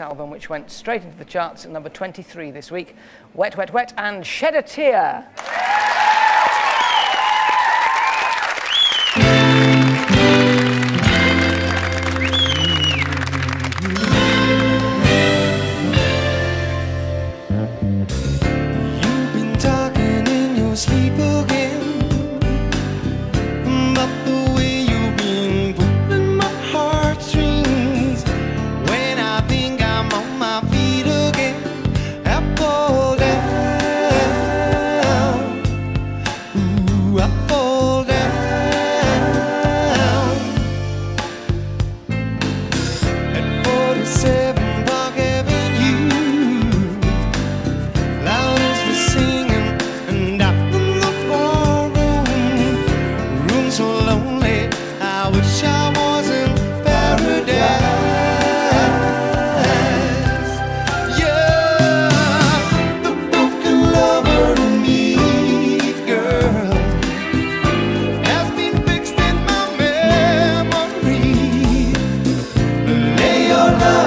album, which went straight into the charts at number 23 this week Wet, Wet, Wet, and Shed a Tear. up for ah, oh. love.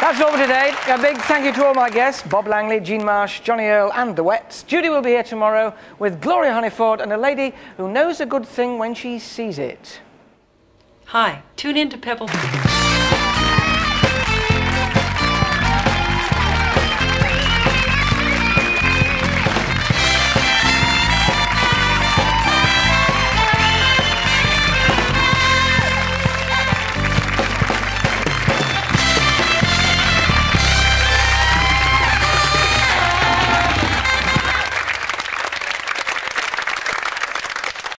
That's all for today. A big thank you to all my guests Bob Langley, Jean Marsh, Johnny Earl, and the Wets. Judy will be here tomorrow with Gloria Hunniford and a lady who knows a good thing when she sees it. Hi, tune in to Pebble.